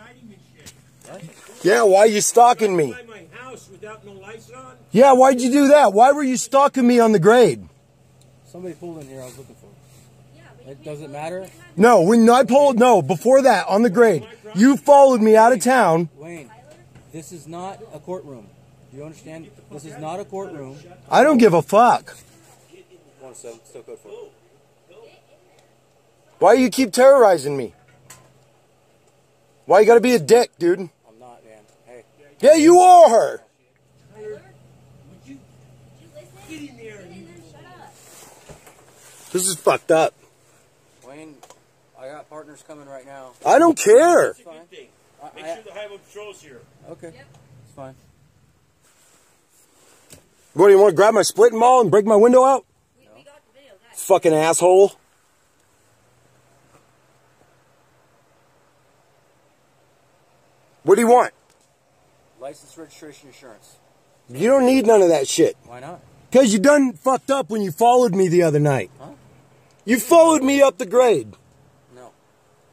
siding and shit. Yeah, why are you stalking me? By my house without no lights on? Yeah, why'd you do that? Why were you stalking me on the grade? Somebody pulled in here I was looking for. Yeah, but It doesn't matter? you can't have- No, when I pulled, no, before that, on the grade, you followed me out of town. Wayne, this is not a courtroom. Do you understand? This is not a courtroom. I don't give a fuck. 107, still code 4. Why do you keep terrorizing me? Why you gotta be a dick, dude? I'm not, man. Hey, Yeah, you are. Would you Did you listen? get in there Get and in there, shut up. This is fucked up. Wayne, I got partners coming right now. I don't care. It's a good thing. I, Make I, sure the highway patrol's here. okay, Yep. it's fine. What do you want to grab my splitting ball and break my window out? We, we got the video, guys. Fucking asshole. Do you want? License, registration, insurance. You don't need none of that shit. Why not? Cause you done fucked up when you followed me the other night. Huh? You followed me up the grade. No.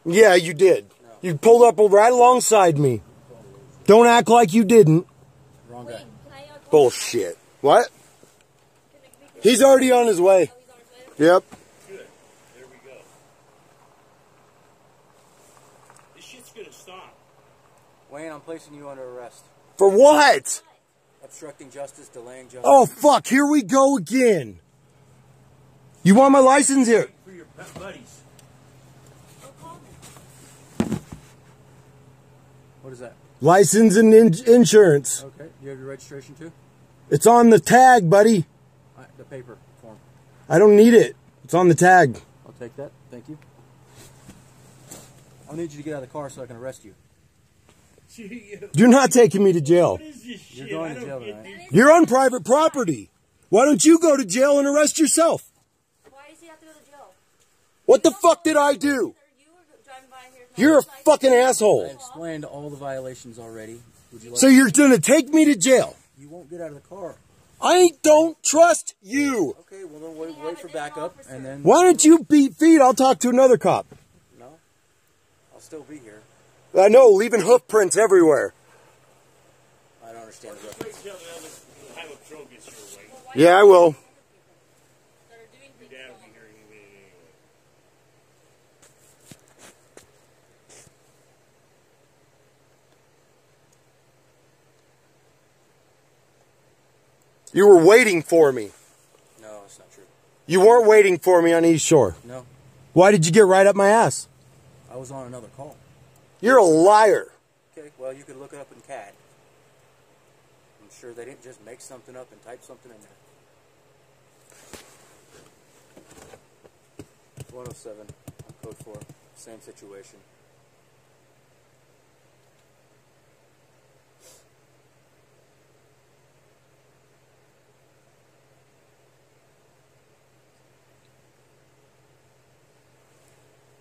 Yeah, you did. No. You pulled up right alongside me. Don't act like you didn't. Wrong guy. can I, call- Bullshit. What? Can I- we can- He's already on his way. Oh, he's on his way? Yep. Good. There we go. This shit's gonna stop. Wayne, I'm placing you under arrest. For what? Obstructing justice, delaying justice. Oh fuck, here we go again. You want my license here? For your pet buddies. Call him. What is that? License and in- insurance. Okay. You have your registration too? It's on the tag, buddy. All right, the paper form. I don't need it. It's on the tag. I'll take that. Thank you. I'll need you to get out of the car so I can arrest you. Gee, You're not taking me to jail. What is this shit? You're going to jail get tonight. You're on private property. Why don't you go to jail and arrest yourself? Why does he have to go to jail? What the fuck did I do? You were driving by here. with no You're a license. fucking I asshole. explained all the violations already. Would you like? So you're gonna take me to jail. you won't get out of the car. I don't trust you. Okay. Well, then wait, wait for backup, and then. Why don't you beat feet? I'll talk to another cop. No. I'll still be here. I know, leaving hoof prints everywhere. I don't understand the Wait reference. the other the highway patrol gets your way. Yeah, I will. Doing Your dad will be here anyway. You were waiting for me. No, it's not true. You weren't waiting for me on East Shore. No, Why did you get right up my ass? I was on another call. You're a liar. Okay. Well, you could look it up in CAD. I'm sure they didn't just make something up and type something in there. 107 on code 4. Same situation.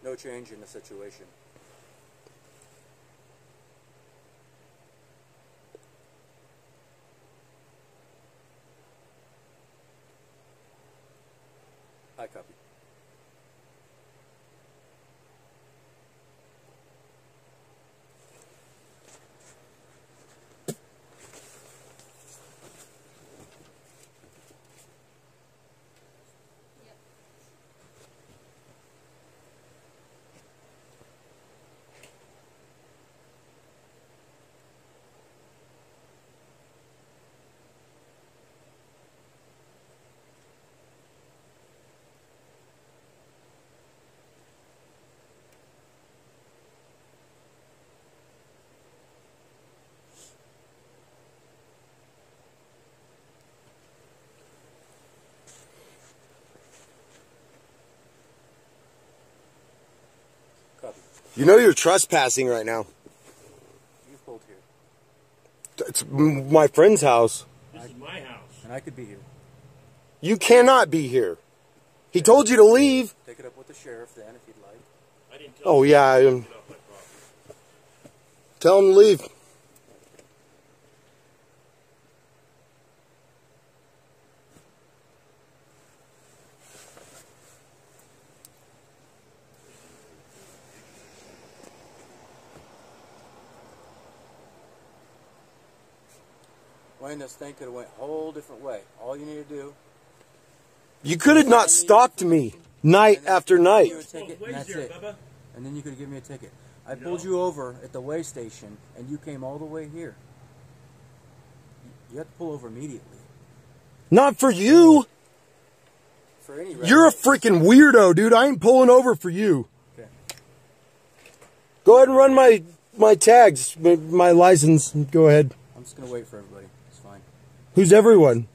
No change in the situation. I copy. Copy. You know you're trespassing right now. You pulled here, It's my friend's house. This is my house. and I could be here. You cannot be here. He told you to leave. Take it up with the sheriff then, if you'd like. I didn't tell Oh yeah, I, um, get off my property. tell him to leave. Wayne, this thing could have went a whole different way. All you need to do. You could have not stalked me night after night. ticket, and that's it. And then you could have given me a ticket. I pulled you over at the way station, and you came all the way here. You have to pull over immediately. Not for you. For any You're a freaking weirdo, dude. I ain't pulling over for you. Okay. Go ahead and run my my tags, my, my license. Go ahead. I'm just gonna wait for everybody. Who's everyone?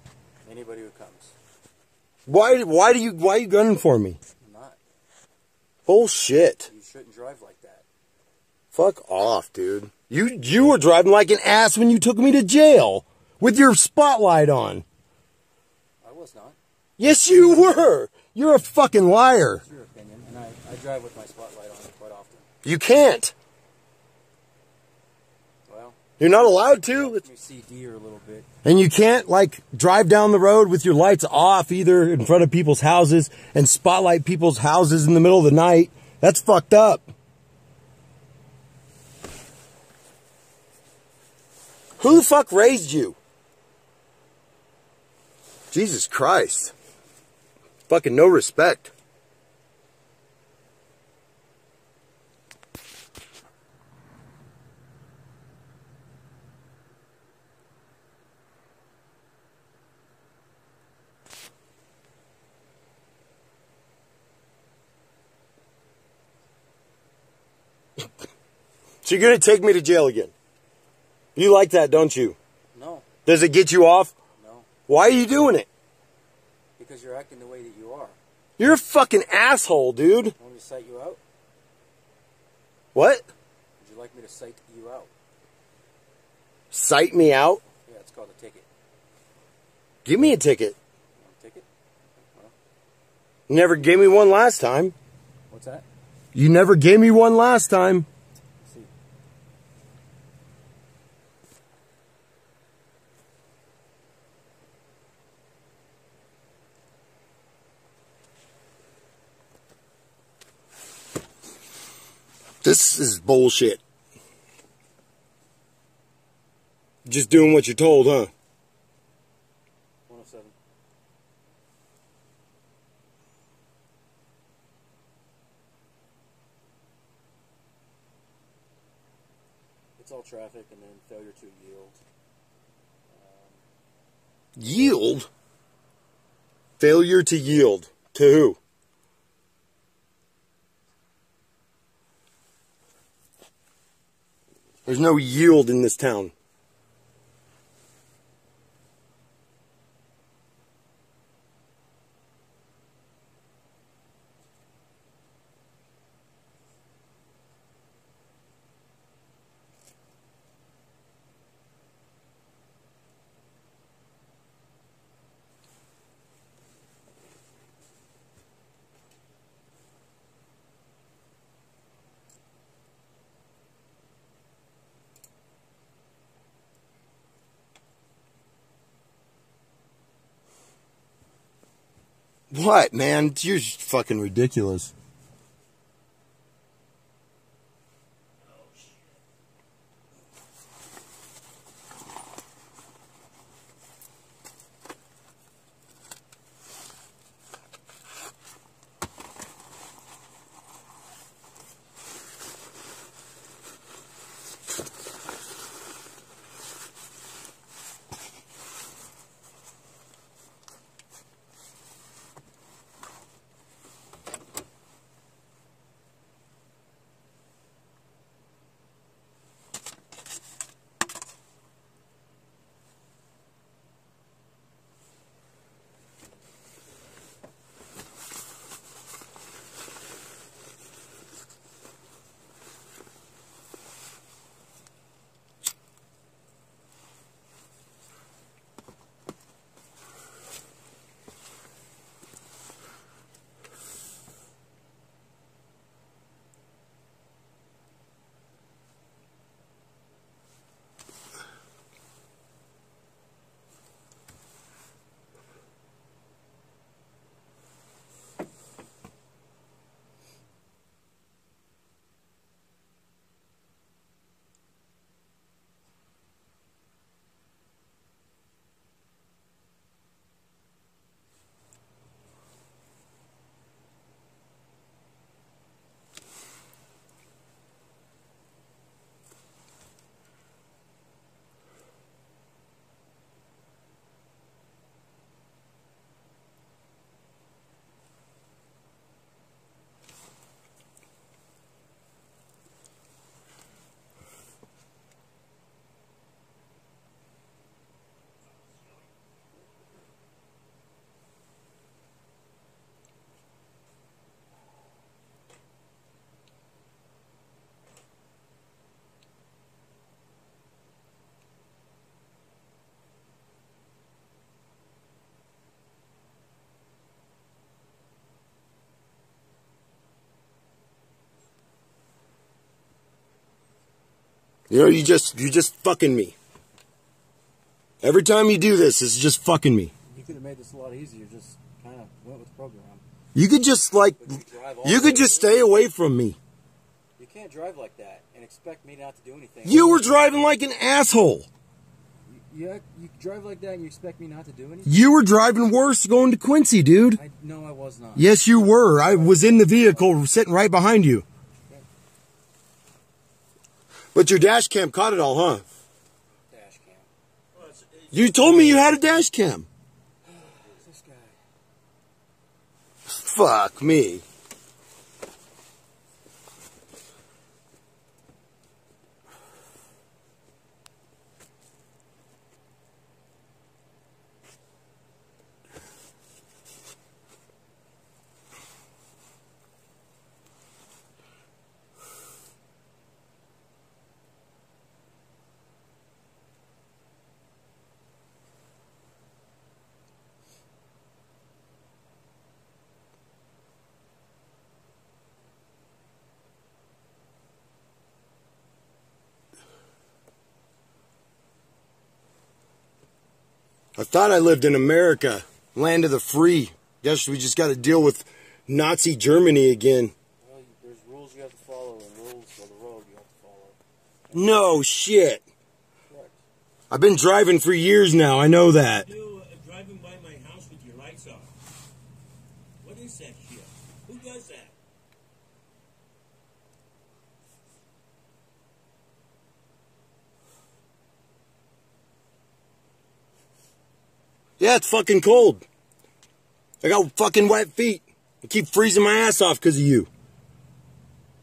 Anybody who comes. Why why do you why are you gunning for me? I'm not. Bullshit. You shouldn't drive like that. Fuck off, dude. You you were driving like an ass when you took me to jail with your spotlight on. I was not. Yes, you were. You're a fucking liar. It's your opinion, and I, I drive with my spotlight on quite often. You can't. You're not allowed to. let me see deer a little bit. And you can't like drive down the road with your lights off either in front of people's houses and spotlight people's houses in the middle of the night. That's fucked up. Who the fuck raised you? Jesus Christ. Fucking no respect. You're gonna take me to jail again. You like that, don't you? No, Does it get you off? no, Why are you doing it? because you're acting the way that you are. You're a fucking asshole, dude. Want me to cite you out? What? Would you like me to cite you out? Cite me out? Yeah, it's called a ticket. Give me a ticket. A ticket? You never gave me one last time. What's that? You never gave me one last time. This is bullshit. Just doing what you're told, huh? 107. It's all traffic and then failure to yield. Yield? Failure to yield. To who? There's no yield in this town. What, man? You're fucking ridiculous. You know, you just you just fucking me. Every time you do this, it's just fucking me. You could have made this a lot easier. Just kind of went with the program. You could just like you you could just stay away from me. You can't drive like that and expect me not to do anything. You were driving like an asshole. You, you, you drive like that and you expect me not to do anything? You were driving worse going to Quincy, dude. I no, I was not. Yes, you were. I was in the vehicle sitting right behind you. But your dash cam caught it all, huh? Dash cam. Well, it's, it's, You told me you had a dash cam. This guy. Fuck me. I thought I lived in America, land of the free. Guess we just got to deal with Nazi Germany again. Well, there's rules you have to follow and rules the road you have to follow. No shit. Correct. I've been driving for years now. I know that uh, driving by my house with your lights off. What is that shit? Who does that? Yeah, it's fucking cold. I got fucking wet feet. I keep freezing my ass off because of you.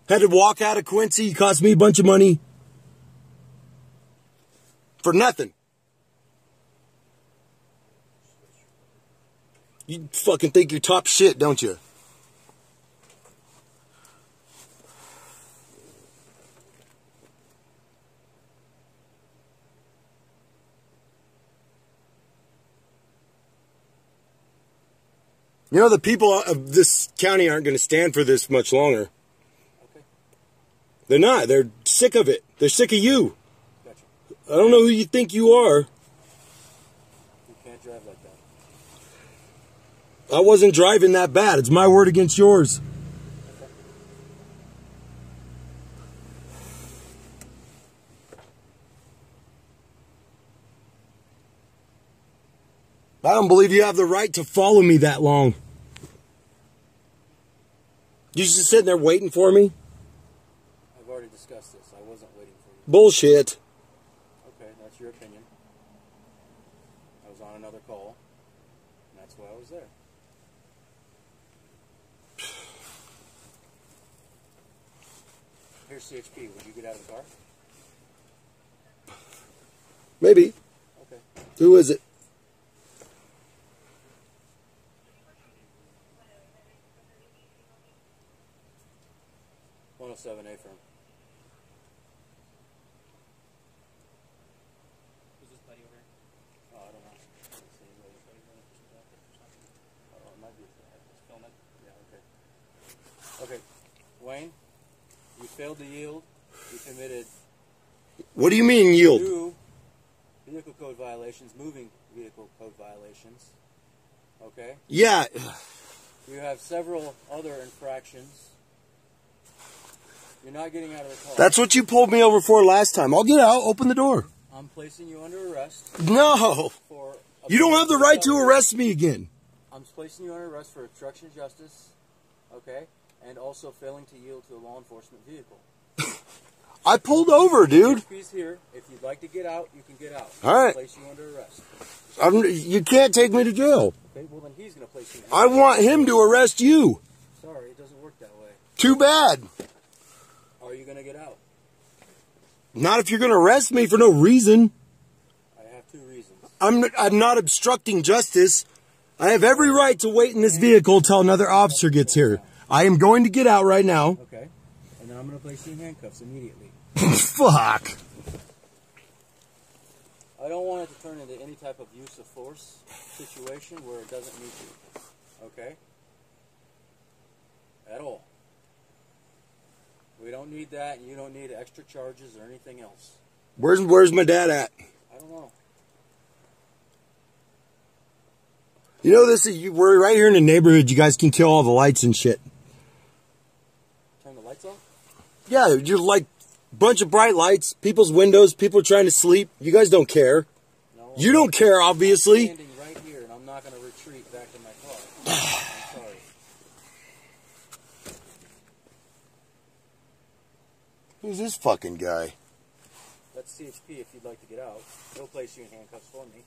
Had to walk out of Quincy. Cost me a bunch of money. For nothing. You fucking think you're top shit, don't you? You know, the people of this county aren't going to stand for this much longer. Okay. They're not. They're sick of it. They're sick of you. Gotcha. I don't know who you think you are. You can't drive like that. I wasn't driving that bad. It's my word against yours. I don't believe you have the right to follow me that long. You just sitting there waiting for me? I've already discussed this. I wasn't waiting for you. Bullshit. Okay, that's your opinion. I was on another call, and that's why I was there. Here's CHP. Would you get out of the car? Maybe. Okay. Who is it? One hundred seven A firm. Who's this buddy over here? Oh, I don't know. Let's see, wait. Oh, it might be. Film it. Yeah. Okay. Okay. Wayne, you failed to yield. You committed What do you mean yield? two vehicle code violations, moving vehicle code violations. Okay. Yeah. You have several other infractions. You're not getting out of the car. That's what you pulled me over for last time. I'll get out. Open the door. I'm placing you under arrest No. for. You don't have the right to arrest me again. I'm placing you under arrest for obstruction of justice. Okay. And also failing to yield to a law enforcement vehicle. I pulled over, dude. HP's here. If you'd like to get out, you can get out. All right. Place you under arrest. I'm, you can't take me to jail. Okay. Well, then he's going to place you. I want him to arrest you. Sorry, it doesn't work that way. Too bad. Are you going to get out? Not if you're going to arrest me for no reason. I have two reasons. I'm I'm not obstructing justice. I have every right to wait in this vehicle till another officer gets here. I am going to get out right now. Okay. And then I'm going to place you in handcuffs immediately. Fuck. I don't want it to turn into any type of use of force situation where it doesn't need to. Okay? At all. We don't need that, and you don't need extra charges or anything else. Where's Where's my dad at? I don't know. You know this is you, we're right here in the neighborhood. You guys can kill all the lights and shit. Turn the lights off? Yeah, you're like bunch of bright lights, people's windows, people trying to sleep. You guys don't care. No. You don't care, I'm obviously. standing right here, and I'm not going to retreat back to my car. I'm sorry. Who's this fucking guy? That's CHP if you'd like to get out. He'll place you in handcuffs for me.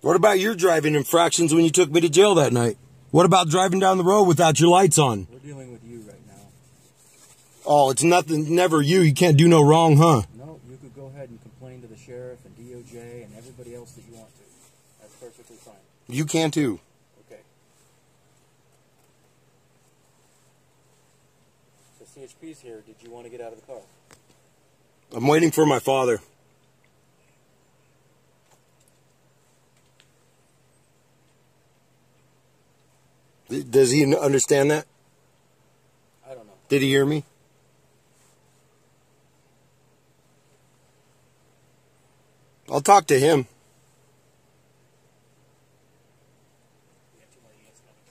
What about your driving infractions when you took me to jail that night? What about driving down the road without your lights on? We're dealing with you right now. Oh, it's nothing, never you. You can't do no wrong, huh? No, you could go ahead and complain to the sheriff and DOJ and everybody else that you want to. That's perfectly fine. You can too. Okay. So CHP's here. Did you want to get out of the car? I'm waiting for my father. Does he understand that? I don't know. Did he hear me? I'll talk to him. We have two more units coming.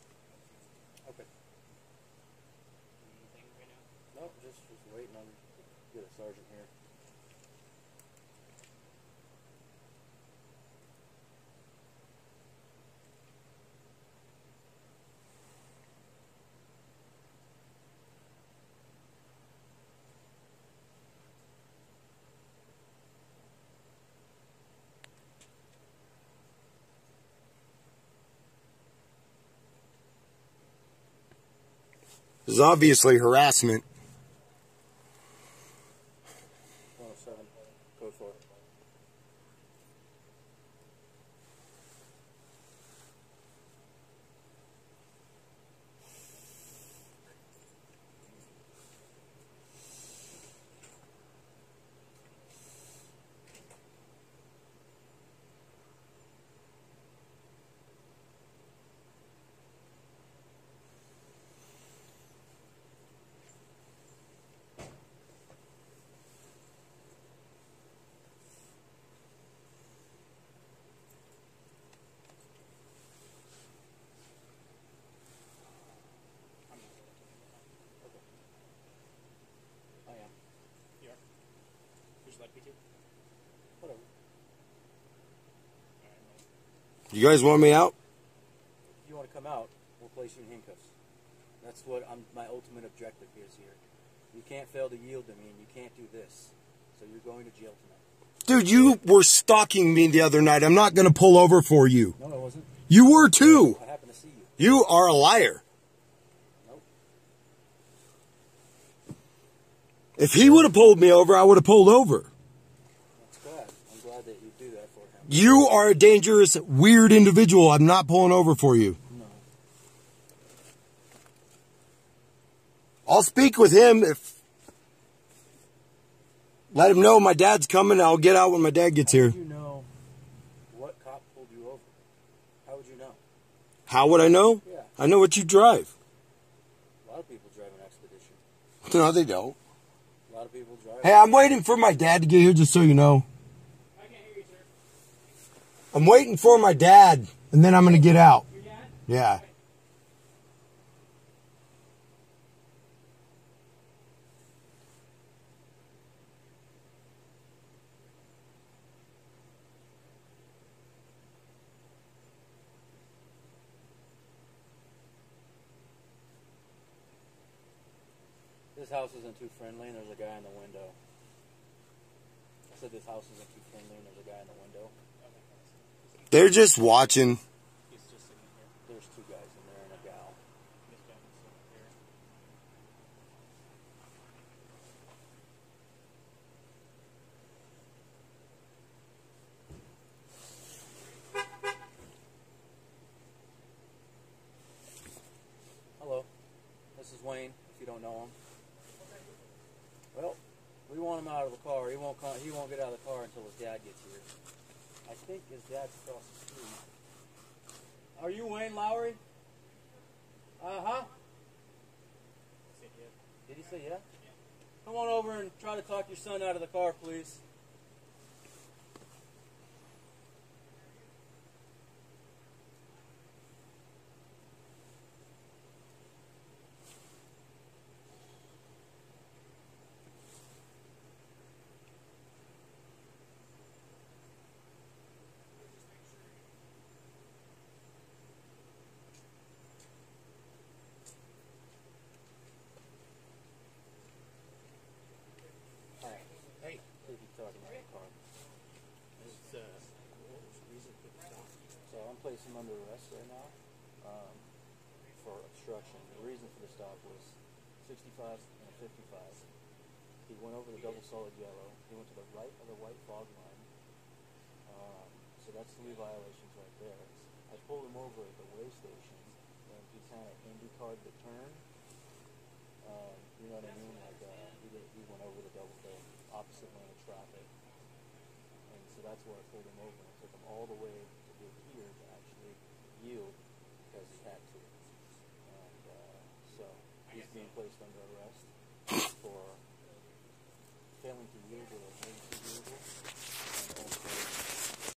Okay. Anything right now? No, just just waiting on get a sergeant here. Is obviously harassment. You like me to? Whatever. Alright, well, You guys want me out? If you want to come out, we'll place you in handcuffs. That's what I'm, my ultimate objective is here. You can't fail to yield to me, and you can't do this. So you're going to jail tonight. Dude, you were stalking me the other night. I'm not going to pull over for you. No, I wasn't. You were too. I happened to see you. You are a liar. Nope. If he would have pulled me over, I would have pulled over. That's glad. I'm glad that you do that for him. You are a dangerous, weird individual. I'm not pulling over for you. No. I'll speak with him if. Let him know my dad's coming. I'll get out when my dad gets How here. would you know what cop pulled you over? How would you know? How would I know? Yeah. I know what you drive. A lot of people drive an expedition. No, they don't. A lot of people drive. Hey, I'm waiting for my dad to get here, just so you know. I can't hear you, sir. I'm waiting for my dad, and then I'm going to get out. Yeah. This house isn't too friendly, and there's a guy in the window. I said this house isn't too friendly, and there's a guy in the window. They're just watching. He's just sitting here. There's two guys in there and a gal. This guy is sitting here. Hello. This is Wayne, if you don't know him. want him out of the car. He won't. Come, he won't get out of the car until his dad gets here. I think his dad's across the street. Are you Wayne Lowry? Uh huh. Say yeah. Say yeah? Come on over and try to talk your son out of the car, please. Alright. Hey, If you're talking about the car. it's, uh, what was the reason for the stop? So I'm placing him under now um, for obstruction. The reason for the stop was 65 and 55. He went over the double solid yellow. He went to the right of the white fog line. Um, so that's three violations right there. I pulled him over at the way station and he kind of IndyCar'd the turn. Um, you know what I mean? Like uh, he, did, he went over the double the opposite lane of traffic. And so that's where I pulled him over. It took him all the way to here to yield because he had to. And uh, so he's being placed under arrest for failing to yield vehicle